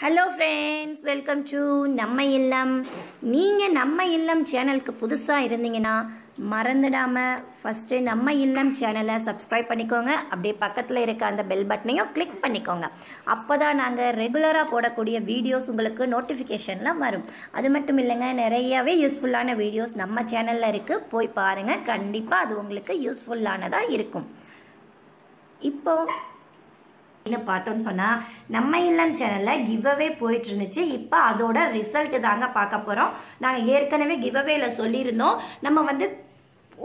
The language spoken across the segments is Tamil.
ஹலோ ஃப்ரெண்ட்ஸ் வெல்கம் டு நம்ம இல்லம் நீங்கள் நம்ம இல்லம் சேனலுக்கு புதுசாக இருந்தீங்கன்னா மறந்துடாமல் ஃபஸ்ட்டு நம்ம இல்லம் சேனலை சப்ஸ்கிரைப் பண்ணிக்கோங்க. அப்படியே பக்கத்தில் இருக்க அந்த பெல் பட்டனையும் கிளிக் பண்ணிக்கோங்க. அப்போ தான் நாங்கள் ரெகுலராக போடக்கூடிய வீடியோஸ் உங்களுக்கு நோட்டிஃபிகேஷனில் வரும். அது மட்டும் இல்லைங்க நிறையவே யூஸ்ஃபுல்லான வீடியோஸ் நம்ம சேனலில் இருக்குது போய் பாருங்கள் கண்டிப்பாக அது உங்களுக்கு யூஸ்ஃபுல்லானதாக இருக்கும். இப்போது அப்படின்னு பார்த்தோம்னு சொன்னால் நம்ம இல்லம் சேனலில் கிவ்அவே போயிட்டு இருந்துச்சு. இப்போ அதோட ரிசல்ட் தாங்க பார்க்க போகிறோம் நாங்கள் ஏற்கனவே கிவ்அவேல சொல்லியிருந்தோம். நம்ம வந்து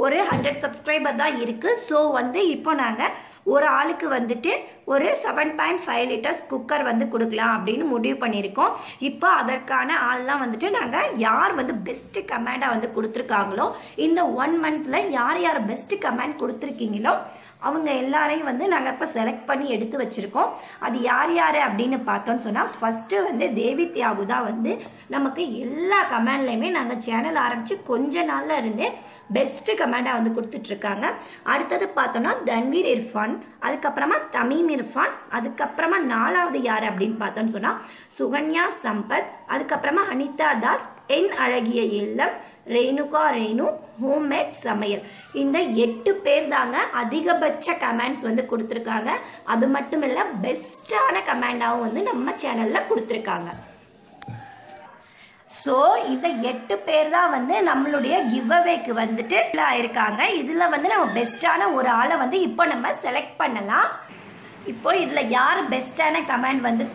ஒரு ஹண்ட்ரட் சப்ஸ்கிரைபர் தான் இருக்குது ஸோ வந்து இப்போ நாங்கள் ஒரு ஆளுக்கு வந்துட்டு ஒரு seven point five litres cooker வந்து கொடுக்கலாம் அப்படின்னு முடிவு பண்ணியிருக்கோம். இப்போ அதற்கான ஆள்லாம் வந்துட்டு நாங்கள் யார் வந்து பெஸ்ட் கமெண்டாக வந்து கொடுத்துருக்காங்களோ இந்த ஒன் மந்த்தில் யார் யார் பெஸ்ட் கமெண்ட் கொடுத்துருக்கீங்களோ அவங்க எல்லாரையும் வந்து நாங்கள் இப்போ செலக்ட் பண்ணி எடுத்து வச்சுருக்கோம். அது யார் யார் அப்படின்னு பார்த்தோம்னு சொன்னால் ஃபஸ்ட்டு வந்து தேவி தியாகு தான் வந்து நமக்கு எல்லா கமெண்ட்லையுமே நாங்கள் சேனல் ஆரம்பித்து கொஞ்ச நாளில் இருந்தே பெஸ்ட் கமெண்டாக வந்து கொடுத்துட்ருக்காங்க. அடுத்தது பார்த்தோம்னா தன்வீர் இர்ஃபான் அதுக்கப்புறமா தமீம் இர்ஃபான் அதுக்கப்புறமா நாலாவது யார் அப்படின்னு பார்த்தோம்னு சொன்னால் சுகன்யா சம்பத் அதுக்கப்புறமா அனிதா தாஸ் என் அழகிய இல்லம் ரேணுகா ரேணு ஹோம்மேட் சமையல். இந்த எட்டு பேர் தாங்க அதிகபட்ச கமெண்ட்ஸ் வந்து கொடுத்துருக்காங்க. அது மட்டும் இல்லை பெஸ்ட்டான கமெண்டாகவும் வந்து நம்ம சேனலில் கொடுத்துருக்காங்க. ஸோ இந்த எட்டு பேர் தான் வந்து நம்மளுடைய கிவ் அவேக்கு வந்துட்டு இருக்காங்க இதில் வந்து நம்ம பெஸ்ட்டான ஒரு ஆளை வந்து இப்போ நம்ம செலக்ட் பண்ணலாம். இப்போ இதில் யார் பெஸ்ட்டான கமெண்ட் வந்து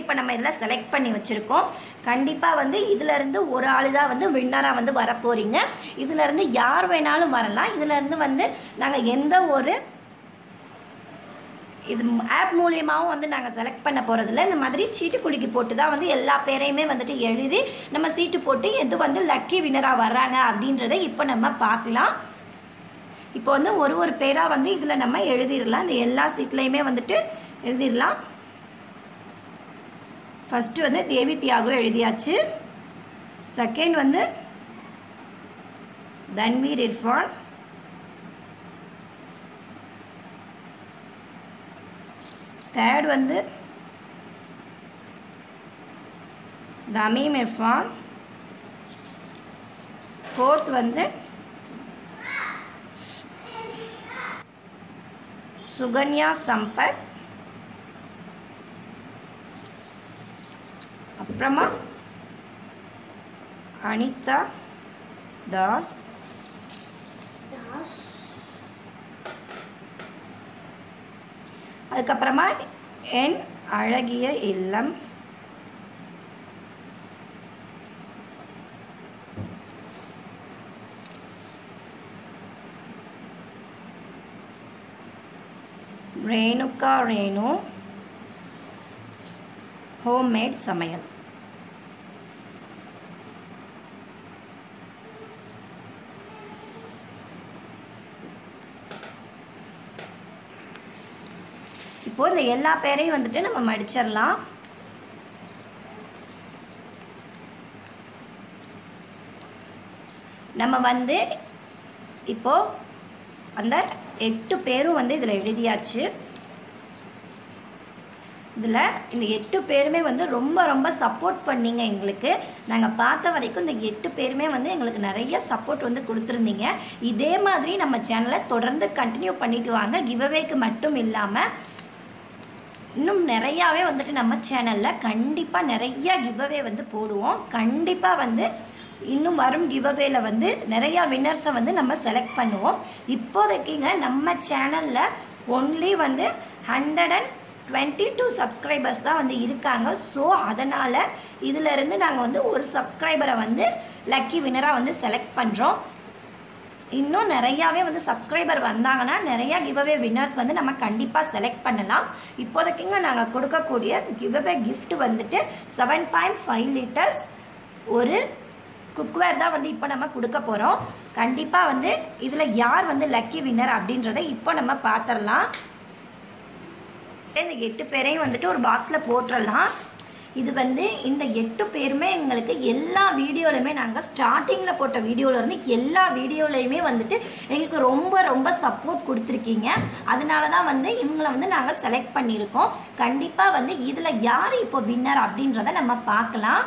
இப்போ நம்ம இதில் செலக்ட் பண்ணி வச்சுருக்கோம். கண்டிப்பாக வந்து இதிலேருந்து ஒரு ஆள் தான் வந்து வின்னராக வந்து வரப்போகிறீங்க இதிலேருந்து யார் வேணாலும் வரலாம். இதிலேருந்து வந்து நாங்கள் எந்த ஒரு இது ஆப் மூலியமாகவும் வந்து நாங்கள் செலக்ட் பண்ண போகிறதில்ல இந்த மாதிரி சீட்டு குலுக்கி போட்டு தான் வந்து எல்லா பேரையுமே வந்துட்டு எழுதி நம்ம சீட்டு போட்டு எது வந்து லக்கி வினராக வர்றாங்க அப்படின்றத இப்போ நம்ம பார்க்கலாம். இப்போ வந்து ஒரு ஒரு பேராக வந்து இதில் நம்ம எழுதிடலாம். இந்த எல்லா சீட்லேயுமே வந்துட்டு எழுதிடலாம். ஃபஸ்ட்டு வந்து தேவி தியாகம் எழுதியாச்சு. செகண்ட் வந்து தன்வீர் இர்ஃபான். தேர்ட் வந்து தமீம் இர்ஃபான் ஃபோர்த் வந்து சுகன்யா சம்பத். அப்புறமா அனிதா தாஸ். அதுக்கப்புறமா என் அழகிய இல்லம். ரேணுகா ரேணு. ஹோம்மேட் சமையல். இப்போ இந்த எல்லா பேரையும் வந்துட்டு நம்ம மடிச்சிடலாம். நம்ம வந்து இப்போ அந்த எட்டு பேரும் வந்து இதில் எழுதியாச்சு. இதில் இந்த எட்டு பேருமே வந்து ரொம்ப ரொம்ப சப்போர்ட் பண்ணீங்க எங்களுக்கு. நாங்கள் பார்த்த வரைக்கும் இந்த எட்டு பேருமே வந்து எங்களுக்கு நிறைய சப்போர்ட் வந்து கொடுத்துருந்தீங்க. இதே மாதிரி நம்ம சேனலை தொடர்ந்து கண்டினியூ பண்ணிட்டு வாங்க. கிவ்அவேக்கு மட்டும் இல்லாமல் இன்னும் நிறையாவே வந்துட்டு நம்ம சேனலில் கண்டிப்பாக நிறைய கிவ்அவே வந்து போடுவோம். கண்டிப்பாக வந்து இன்னும் வரும் கிவ்அவேல வந்து நிறையா வின்னர்ஸை வந்து நம்ம செலக்ட் பண்ணுவோம். இப்போதைக்குங்க நம்ம சேனலில் ஒன்லி வந்து hundred and twenty two subscribers தான் வந்து இருக்காங்க. ஸோ அதனால் இதிலிருந்து நாங்கள் வந்து ஒரு சப்ஸ்கிரைபரை வந்து லக்கி வின்னராக வந்து செலக்ட் பண்ணுறோம் இன்னும் நிறையாவே வந்து சப்ஸ்கிரைபர் வந்தாங்கன்னா நிறையா கிவ்அவே வின்னர்ஸ் வந்து நம்ம கண்டிப்பாக செலக்ட் பண்ணலாம். இப்போதைக்குங்க நாங்கள் கொடுக்கக்கூடிய கிவ்அவே கிஃப்ட் வந்துட்டு செவன் பாயிண்ட் ஃபைவ் லிட்டர்ஸ் ஒரு குக்வேர் தான் வந்து இப்போ நம்ம கொடுக்க போகிறோம் கண்டிப்பாக வந்து இதில் யார் வந்து லக்கி வின்னர் அப்படின்றத இப்போ நம்ம பார்த்துடலாம் இந்த எட்டு பேரையும் வந்துட்டு ஒரு பாக்ஸில் போட்டுடலாம் இது வந்து இந்த எட்டு பேருமே எங்களுக்கு எல்லா வீடியோலையுமே நாங்கள் ஸ்டார்டிங்கில் போட்ட வீடியோவிலேருந்து இருந்து எல்லா வீடியோலையுமே வந்துட்டு எங்களுக்கு ரொம்ப ரொம்ப சப்போர்ட் கொடுத்துருக்கீங்க. அதனால தான் வந்து இவங்களை வந்து நாங்கள் செலக்ட் பண்ணியிருக்கோம். கண்டிப்பாக வந்து இதில் யார் இப்போ வின்னர் அப்படின்றத நம்ம பார்க்கலாம்.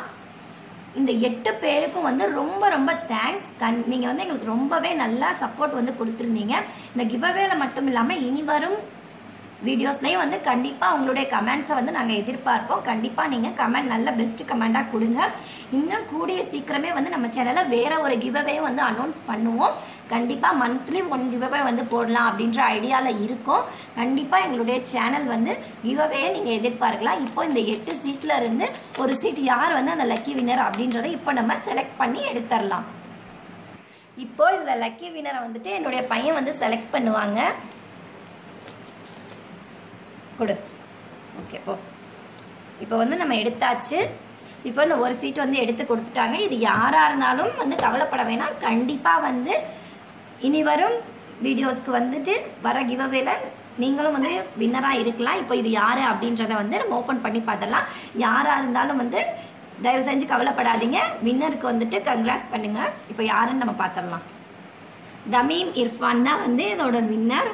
இந்த எட்டு பேருக்கும் வந்து ரொம்ப ரொம்ப தேங்க்ஸ் கண் நீங்கள் வந்து எங்களுக்கு ரொம்பவே நல்லா சப்போர்ட் வந்து கொடுத்துருந்தீங்க. இந்த கிவ்அவேல மட்டும் இல்லாமல் இனி வரும் வீடியோஸ்லேயும் வந்து கண்டிப்பாக உங்களுடைய கமெண்ட்ஸை வந்து நாங்கள் எதிர்பார்ப்போம். கண்டிப்பாக நீங்கள் கமெண்ட் நல்ல பெஸ்ட் கமெண்ட்டாக கொடுங்க. இன்னும் கூடிய சீக்கிரமே வந்து நம்ம சேனலில் வேற ஒரு கிவ்அவே வந்து அனௌன்ஸ் பண்ணுவோம். கண்டிப்பாக மந்த்லி ஒன் கிவ்அவே வந்து போடலாம் அப்படின்ற ஐடியாவில் இருக்கும். கண்டிப்பாக எங்களுடைய சேனல் வந்து கிவ்அவேயை நீங்கள் எதிர்பார்க்கலாம். இப்போ இந்த எட்டு சீட்டில் இருந்து ஒரு சீட் யார் வந்து அந்த லக்கி வினர் அப்படின்றத இப்போ நம்ம செலக்ட் பண்ணி எடுத்துடலாம் இப்போ இதில் லக்கி வினரை வந்துட்டு என்னுடைய பையன் வந்து செலக்ட் பண்ணுவாங்க. கொடு. ஓகே போ. இப்போ வந்து நம்ம எடுத்தாச்சு. இப்போ இந்த ஒரு சீட் வந்து எடுத்து கொடுத்துட்டாங்க. இது யாராக இருந்தாலும் வந்து கவலைப்பட வேணாம். கண்டிப்பாக வந்து இனி வரும் வீடியோஸ்க்கு வந்துட்டு வர கிவ்அவேல நீங்களும் வந்து வின்னராக இருக்கலாம். இப்போ இது யார் அப்படின்றத வந்து நம்ம ஓப்பன் பண்ணி பார்த்தலாம் யாராக இருந்தாலும் வந்து தயவு செஞ்சு கவலைப்படாதீங்க. வின்னருக்கு வந்துட்டு கங்க்ராஸ் பண்ணுங்க. இப்போ யாருன்னு நம்ம பார்த்துடலாம். தமீம் இர்ஃபான் தான் வந்து இதோட வின்னர்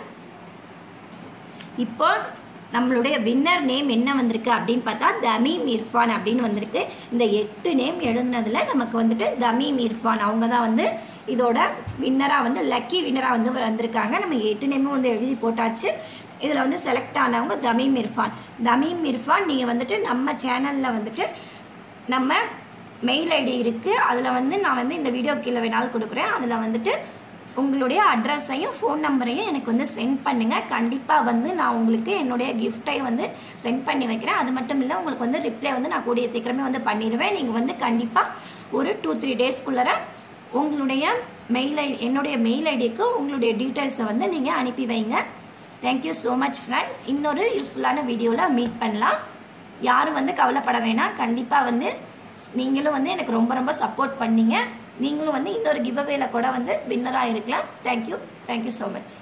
இப்போ நம்மளுடைய வின்னர் நேம் என்ன வந்திருக்கு அப்படின்னு பார்த்தா தமீம் இர்ஃபான் அப்படின்னு வந்திருக்கு. இந்த எட்டு நேம் எழுதுனதுல நமக்கு வந்துட்டு தமீம் இர்ஃபான் அவங்க தான் வந்து இதோட வின்னராக வந்து லக்கி வின்னராக வந்து வந்திருக்காங்க. நம்ம எட்டு நேமும் வந்து எழுதி போட்டாச்சு. இதில் வந்து செலக்ட் ஆனவங்க தமீம் இர்ஃபான் தமீம் இர்ஃபான் நீங்கள் வந்துட்டு நம்ம சேனலில் வந்துட்டு நம்ம மெயில் ஐடி இருக்குது அதில் வந்து நான் வந்து இந்த வீடியோ கீழே வேணாலும் கொடுக்குறேன். அதில் வந்துட்டு உங்களுடைய அட்ரஸையும் ஃபோன் நம்பரையும் எனக்கு வந்து சென்ட் பண்ணுங்கள் கண்டிப்பாக வந்து நான் உங்களுக்கு என்னுடைய கிஃப்டை வந்து சென்ட் பண்ணி வைக்கிறேன். அது மட்டும் இல்லை உங்களுக்கு வந்து ரிப்ளை வந்து நான் கூடிய சீக்கிரமே வந்து பண்ணிடுவேன். நீங்கள் வந்து கண்டிப்பாக ஒரு டூ த்ரீ டேஸ்க்குள்ளே உங்களுடைய மெயில் ஐ என்னுடைய மெயில் ஐடிக்கு உங்களுடைய டீட்டெயில்ஸை வந்து நீங்கள் அனுப்பி வைங்க. தேங்க்யூ ஸோ மச் ஃப்ரெண்ட்ஸ் இன்னொரு யூஸ்ஃபுல்லான வீடியோவில் மீட் பண்ணலாம். யாரும் வந்து கவலைப்பட வேணாம். கண்டிப்பாக வந்து நீங்களும் வந்து எனக்கு ரொம்ப ரொம்ப சப்போர்ட் பண்ணீங்க. நீங்களும் வந்து இன்னொரு கிவ்அவேல கூட வந்து வின்னராக இருக்கலாம். Thank you thank you so much